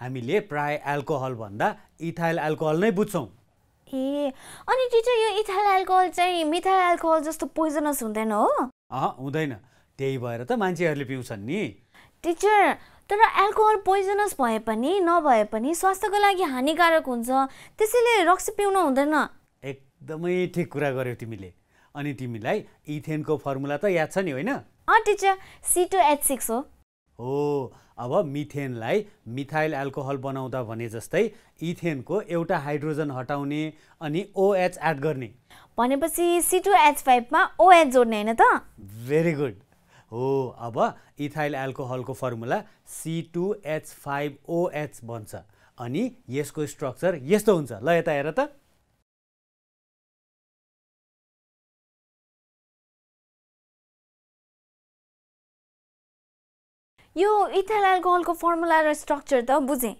हामीले प्राय एल्कोहल भन्दा इथाइल एल्कोहल नै बुझ्छौँ। ए अनि टिचर यो इथाइल एल्कोहल चाहिँ मिथाइल एल्कोहल जस्तो पोइजनस हुँदैन हो? अह हुँदैन। त्यही भएर त मान्छेहरूले पिउँछन् नि। टिचर तर एल्कोहल पोइजनस भए पनि नभए पनि स्वास्थ्यको लागि हानिकारक हुन्छ। त्यसैले रक्सी पिउनु हुँदैन। एकदमै ठिक कुरा गर्यौ तिमीले। अनि तिमीलाई इथेनको फर्मुला त याद छ नि होइन? अँ teacher C two H six हो। हो। अब मिथेनलाई मिथाइल एल्कोहल बनाउँदा भने जस्तै इथेनको एउटा हाइड्रोजन हटाउने अनि ओएच एड गर्ने। भनेपछि सी टू एच फाइभमा ओएच जोड्ने होइन त? भेरी गुड हो अब ethyl एल्कोहलको formula C two H five O बन्छ अनि यसको स्ट्रक्चर यस्तो हुन्छ। ल यता हेर त। यो इथाइल एल्कोहलको फर्मुला र स्ट्रक्चर त बुझेँ।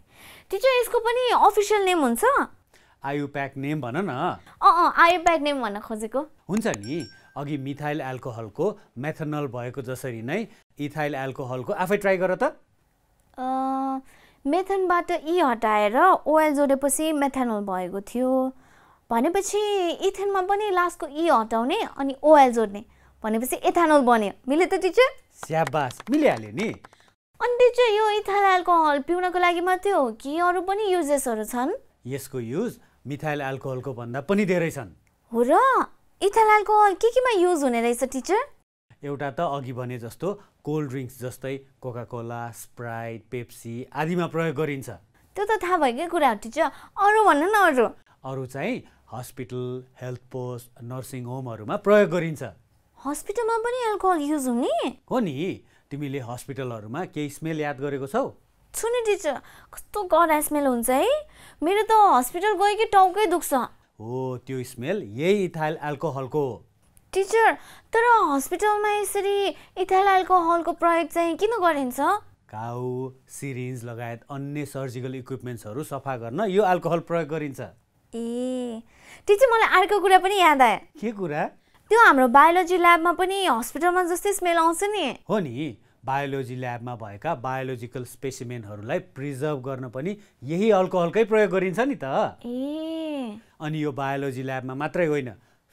टिचर यसको पनि अफिसियल नेम हुन्छ? आयुप्याक नेम भन न। अँ आयोप्याक नेम भन्न खोजेको। हुन्छ नि। अघि मिथाइल एल्कोहलको मेथनल भएको जसरी नै इथाइल एल्कोहलको आफै ट्राई गर त। मेथनबाट ई हटाएर ओएल जोडेपछि मेथानोल भएको थियो। भनेपछि इथेनमा पनि लास्टको ई हटाउने अनि ओएल जोड्ने। भनेपछि एथानोल बन्यो। मिल्यो त टिचर? स्याबास। मिलिहाल्यो नि। अनि टिचर यो इथाइल एल्कोहल पिउनको लागि मात्रै हो कि अरू पनि युजेसहरू छन्? यसको युज मिथाइल एल्कोहलको भन्दा पनि धेरै छन्। हो र? इथाइल एल्कोहल के केमा युज हुने रहेछ टिचर? एउटा त अघि भने जस्तो कोल्ड ड्रिङ्क्स जस्तै कोकाकोला स्प्राइट पेप्सी आदिमा प्रयोग गरिन्छ। त्यो त थाहा भएकै कुरा हो टिचर। अरू भन्नु न अरू। अरू चाहिँ हस्पिटल हेल्थ पोस्ट नर्सिङ होमहरूमा प्रयोग गरिन्छ। हस्पिटलमा पनि एल्कोहल युज हुने? हो नि। तिमीले हस्पिटलहरूमा केही स्मेल याद गरेको छौ? छु नि टिचर कस्तो कडा स्मेल हुन्छ है। मेरो त हस्पिटल गयो कि टाउकै दुख्छ। हो त्यो स्मेल यही इथाइल एल्कोहलको हो। टिचर तर हस्पिटलमा यसरी इथाइल एल्कोहलको प्रयोग चाहिँ किन गरिन्छ? घाउ सिरिन्ज लगायत अन्य सर्जिकल इक्विपमेन्ट्सहरू सफा गर्न यो एल्कोहल प्रयोग गरिन्छ। ए टिचर मलाई अर्को कुरा पनि याद आयो। के कुरा? त्यो हाम्रो बायोलोजी ल्याबमा पनि हस्पिटलमा जस्तै स्मेल आउँछ नि। हो नि। बायोलोजी ल्याबमा भएका बायोलोजिकल स्पेसिमेनहरूलाई प्रिजर्भ गर्न पनि यही अल्कोहलकै प्रयोग गरिन्छ नि त। ए। अनि यो बायोलोजी ल्याबमा मात्रै होइन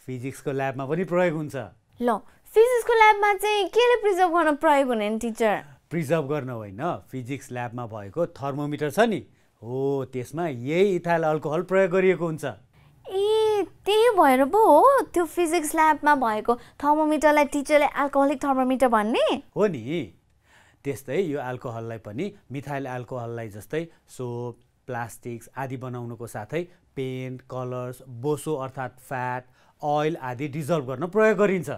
फिजिक्सको ल्याबमा पनि प्रयोग हुन्छ। ल फिजिक्सको ल्याबमा चाहिँ केले प्रिजर्भ गर्न प्रयोग हुने टिचर? प्रिजर्भ गर्न होइन फिजिक्स ल्याबमा भएको थर्मोमिटर छ नि हो त्यसमा यही इथाइल अल्कोहल प्रयोग गरिएको हुन्छ। त्यही भएर पो हो त्यो फिजिक्स ल्याबमा भएको थर्मोमिटरलाई टिचरले एल्कोहोलिक थर्मोमिटर भन्ने। हो नि। त्यस्तै यो एल्कोहललाई पनि मिथाइल एल्कोहललाई जस्तै सोप प्लास्टिक्स आदि बनाउनुको साथै पेन्ट कलर्स बोसो अर्थात् फ्याट ओइल आदि डिजल्भ गर्न प्रयोग गरिन्छ।